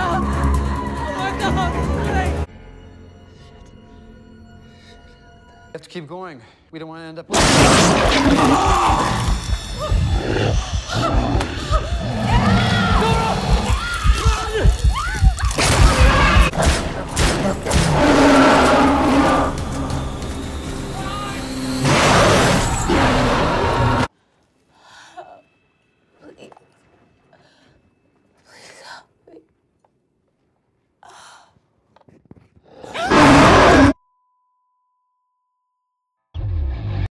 god! Oh! We have to keep going. We don't want to end up.